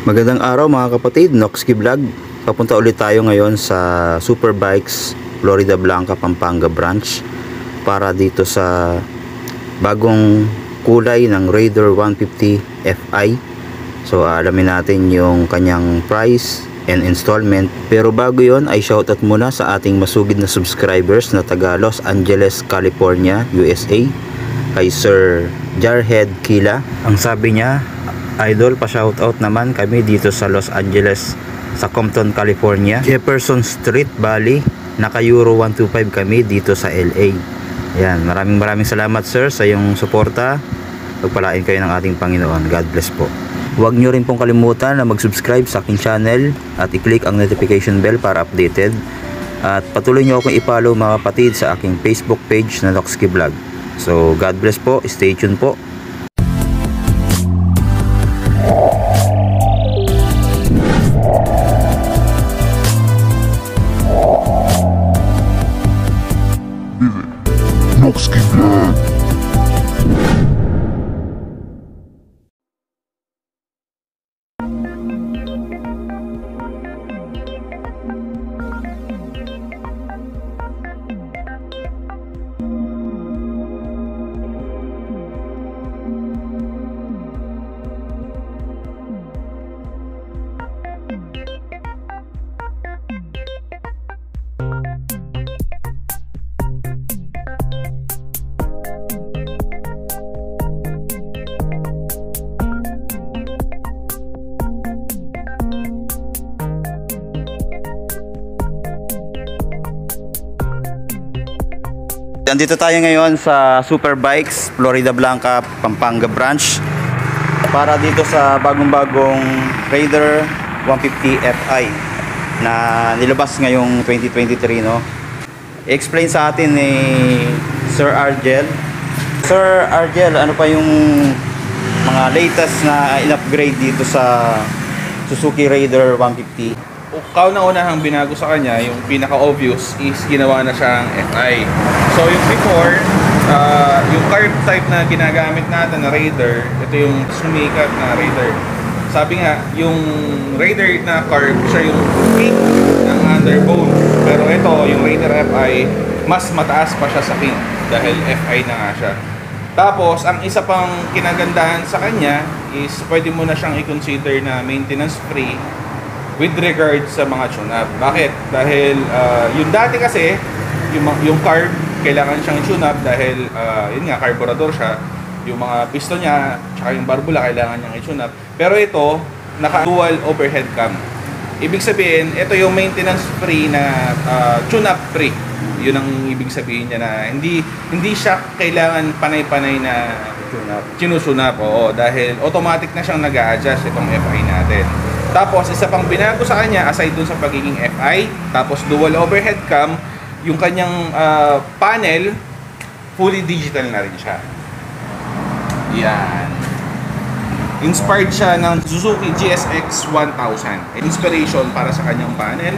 Magandang araw mga kapatid, Noxki Vlog. Papunta ulit tayo ngayon sa Superbikes Florida Blanca Pampanga branch para dito sa bagong kulay ng Raider 150 Fi. So alamin natin yung kanyang price and installment. Pero bago yon ay shoutout muna sa ating masugid na subscribers na taga Los Angeles, California, USA kay Sir Jarhead Kila. Ang sabi niya, Idol, pa-shoutout naman kami dito sa Los Angeles, sa Compton, California. Jefferson Street, Bali. Naka Euro 125 kami dito sa LA. Yan, maraming maraming salamat sir sa iyong suporta. Pagpalain kayo ng ating Panginoon. God bless po. Huwag nyo rin pong kalimutan na mag-subscribe sa aking channel at i-click ang notification bell para updated. At patuloy nyo akong i-follow mga kapatid sa aking Facebook page na Noxki Vlog. So, God bless po. Stay tuned po. Nandito tayo ngayon sa Superbikes Florida Blanca Pampanga branch para dito sa bagong-bagong Raider 150 Fi na nilabas ngayong 2023 no. I-explain sa atin ni Sir Argel. Sir Argel, ano pa yung mga latest na in-upgrade dito sa Suzuki Raider 150? Kauna-unahang binago sa kanya, yung pinaka-obvious is ginawa na siyang FI. So yung before, uh, yung carb type na ginagamit natin na Raider, ito yung sumikat na Raider. Sabi nga, yung Raider na carb, siya yung king ng underbone. Pero ito, yung Raider FI, mas mataas pa siya sa king dahil FI na nga siya. Tapos, ang isa pang kinagandahan sa kanya is pwede mo na siyang i-consider na maintenance free with regard sa mga tune-up. Bakit? Dahil uh, yung dati kasi, yung, yung carb, kailangan siyang tune-up dahil, uh, yun nga, carburetor siya. Yung mga piston niya, tsaka yung barbula, kailangan niyang i-tune-up. Pero ito, naka-dual overhead cam. Ibig sabihin, ito yung maintenance free na uh, tune-up free. Yun ang ibig sabihin niya na hindi hindi siya kailangan panay-panay na Tune-up. sinusunap. Oo, dahil automatic na siyang nag adjust itong FI natin. Tapos, isa pang binago sa kanya, aside dun sa pagiging FI, tapos dual overhead cam, yung kanyang ah, panel, fully digital na rin siya. Yan. Inspired siya ng Suzuki GSX 1000. Inspiration para sa kanyang panel.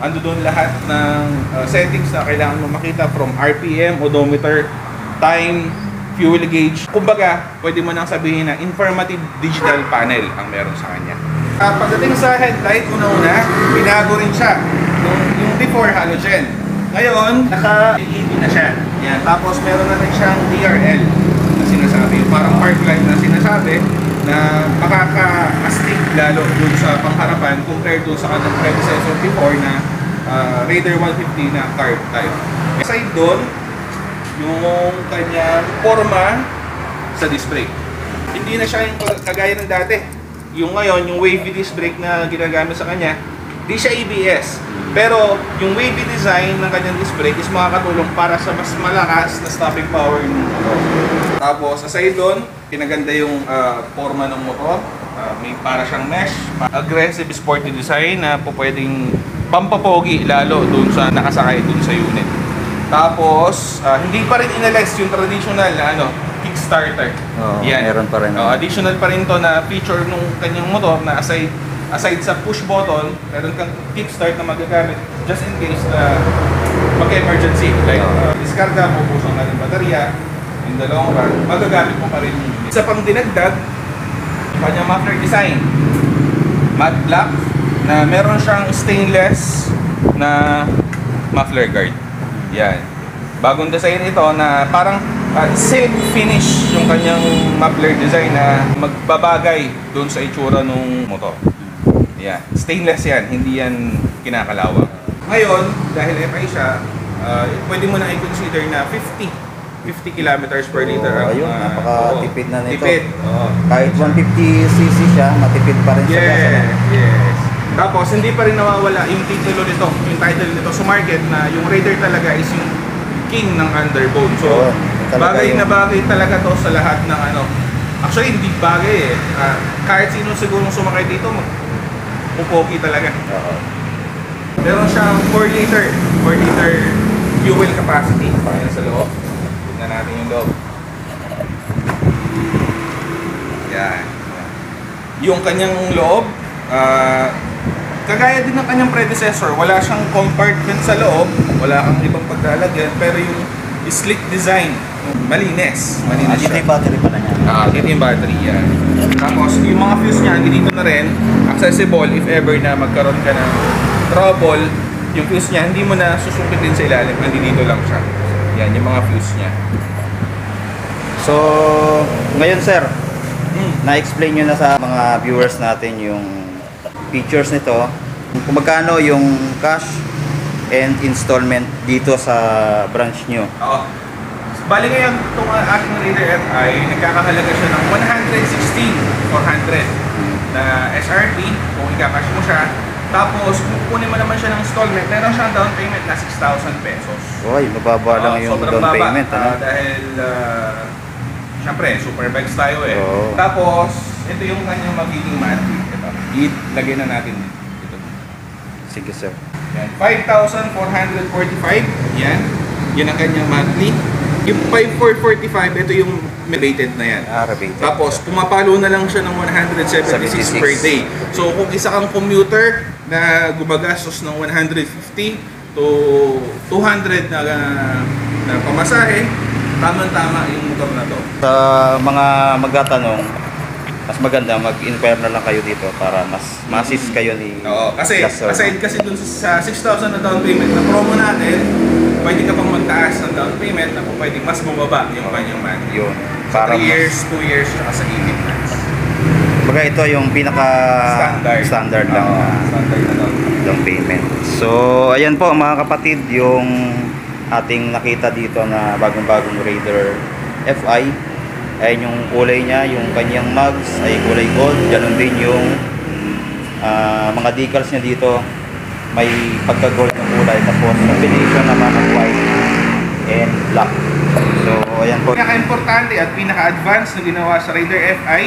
Ando doon lahat ng ah, settings na kailangan mo makita from RPM, odometer, time, fuel gauge. Kumbaga, pwede mo nang sabihin na informative digital panel ang meron sa kanya. Uh, pagdating sa headlight, una-una, binago rin siya. Yung, yung before halogen. Ngayon, naka-LED na siya. Yan. Tapos meron na rin siyang DRL na sinasabi. Yung parang park light na sinasabi na makaka-astig lalo dun sa pangharapan compared dun sa kanyang predecessor before na uh, Raider 150 na carb type. Aside dun, yung kanyang forma sa brake. Hindi na siya yung kagaya ng dati. Yung ngayon, yung wavy disc brake na ginagamit sa kanya, di siya ABS. Pero yung wavy design ng kanyang disc brake is makakatulong para sa mas malakas na stopping power ng motor. Tapos, aside doon, pinaganda yung ah, forma ng motor. Ah, may para siyang mesh. Aggressive sporty design na po pwedeng pampapogi lalo doon sa nakasakay doon sa unit. Tapos, ah, hindi pa rin inalis yung traditional na ano, Kickstarter. Oo, meron pa rin. Oo, additional pa rin to na feature nung kanyang motor na aside aside sa push button, meron kang kickstart na magagamit just in case na mag-emergency. Like, uh, diskarga mo, pusong na rin baterya, in the long run, magagamit mo pa rin. Isa pang dinagdag, kanyang muffler design. matte black na meron siyang stainless na muffler guard. Yan. Bagong design ito na parang uh, same finish yung kanyang muffler design na magbabagay doon sa itsura ng motor. Yan. Stainless yan, hindi yan kinakalawang. Ngayon, dahil FI siya, uh, pwede mo na i-consider na 50 50 kilometers per liter Oh, ayun, ah, napakatipid na nito. Tipid. Oo. Kahit 150cc siya, matipid pa rin gas. Yes, ano? yes. Tapos hindi pa rin nawawala yung titulo nito, yung title nito sa market na yung Raider talaga is yung king ng underbone. So, Yun, talaga bagay yun. na bagay talaga to sa lahat ng ano. Actually, hindi bagay eh. Ah, kahit sino siguro sumakay dito, pupogi talaga. Oo. Meron siyang 4 liter, 4 liter fuel capacity. Ayan sa loob. Tignan natin yung loob. Yan. Yung kanyang loob, ah, kagaya din ng kanyang predecessor, wala siyang compartment sa loob, wala kang ibang paglalagyan, pero yung slick design, malinis. Ah, Malinis dito siya. yung battery pala niya. Ah, dito yung battery yan. Tapos, yung mga fuse niya, dito na rin, accessible if ever na magkaroon ka ng trouble, yung fuse niya, hindi mo na susukitin sa ilalim, hindi dito lang siya. Yan, yung mga fuse niya. So, ngayon sir, Hmm. na-explain nyo na sa mga viewers natin yung features nito. Kung magkano yung cash and installment dito sa branch nyo. Oo. Bali ngayon, itong uh, aking Raider FI, nagkakahalaga siya ng 116,400 na SRP, kung ikapash mo siya. Tapos, kung kukunin mo naman siya ng installment, meron siyang down payment na 6,000 pesos. Uy, mababa lang Oo, yung down baba, payment. Ano? ah, dahil, uh, syempre, superbikes tayo eh. Oo. Tapos, ito yung kanyang magiging monthly. Ito, i-lagay na natin dito. Sige sir. Yan, 5,445. Yan. Yan ang kanyang monthly. Yung 5,445, ito yung rated na yan. Ah. Tapos, pumapalo na lang siya ng 176 per 76. day. So, kung isa kang commuter na gumagastos ng 150 to 200 na, na pamasahe, tama-tama yung motor na to. Sa mga magtatanong, mas maganda mag-inquire na lang kayo dito para mas ma-assist kayo ni Oo, kasi Sir. aside kasi dun sa 6,000 na down payment na promo natin, pwede ka pang magtaas ng down payment na pwede mas bumaba yung kanyang monthly. Yun. Para 3 years, 2 years, saka sa 18 months. Baga ito yung pinaka Standard. standard lang Oo, na standard na down payment. down payment. So, ayan po mga kapatid, yung ating nakita dito na bagong-bagong Raider FI. Ayan yung kulay niya, yung kanyang mugs ay kulay gold. Ganon din yung ah, mga decals niya dito. May pagka-gold na kulay. Tapos combination naman ng white and black. So, ayan po. Pinaka-importante at pinaka-advanced na ginawa sa Raider FI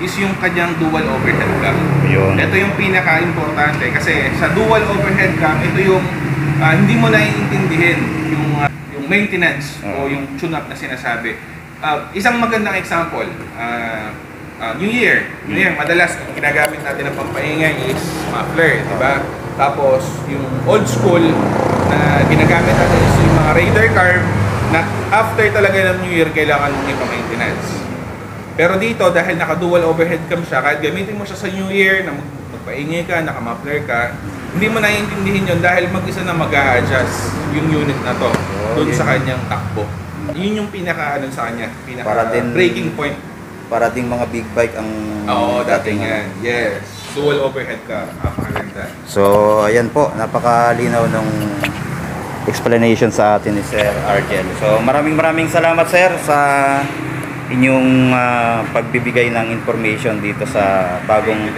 is yung kanyang dual overhead cam. Yun. Ito yung pinaka-importante kasi sa dual overhead cam, ito yung ah, hindi mo naiintindihin yung ah, yung maintenance o Oo. yung tune-up na sinasabi. Ah, isang magandang example, ah, ah, New Year. New Year, madalas ang ginagamit natin ng pampaingay is muffler, di ba? Tapos yung old school na ginagamit natin is yung mga radar car na after talaga ng New Year kailangan mong ipa-maintenance. Pero dito, dahil naka-dual overhead cam siya, kahit gamitin mo siya sa New Year, na mag- magpaingay ka, naka-muffler ka, hindi mo naiintindihin yun dahil mag-isa na mag adjust yung unit na to dun yun. sa kanyang takbo. Yun yung pinaka ano sa kanya, pinaka Para din- breaking point. Para ding mga big bike ang Oo, dating ano. yan. Yes. Dual overhead ka. Napakaganda. So, ayan po, napakalinaw ng explanation sa atin ni Sir Argel. So, maraming maraming salamat Sir sa inyong ah, pagbibigay ng information dito sa bagong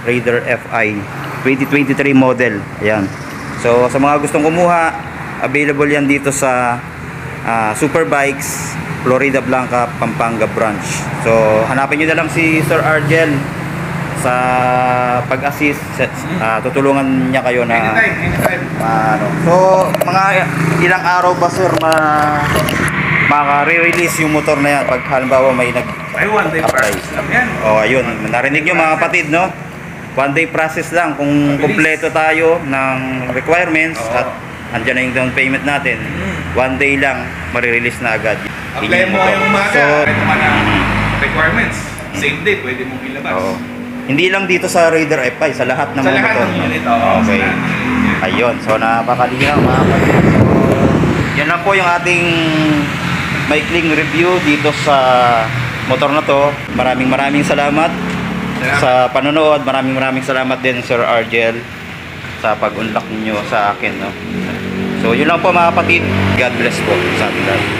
Raider FI 2023 model. Ayan. So, sa mga gustong kumuha, available yan dito sa ah, Superbikes Florida Blanca, Pampanga branch. So, hanapin nyo na lang si Sir Argel sa pag-assist. Ah, tutulungan niya kayo na anytime. ano. So, mga ilang araw ba sir ma maka-release yung motor na yan pag halimbawa may nag Ay, one day Apply. practice lang yan. Oh, ayun. Narinig nyo mga kapatid, no? One day process lang kung kumpleto tayo ng requirements at andyan na yung down payment natin. One day lang, marirelease na agad. Apply mo motor. yung umaga. So, kahit naman ang requirements. Same day, pwede mong ilabas. Oo. Hindi lang dito sa Raider FI, sa lahat ng Sa lahat motor. ng unit, oo. Okay. Ayun, so napakalinaw mga kapatid. So, yan lang po yung ating maikling review dito sa motor na to. Maraming maraming salamat sa panonood. Maraming maraming salamat din Sir Argel sa pag-unlock niyo sa akin. No? So yun lang po mga kapatid. God bless po sa ating lahat.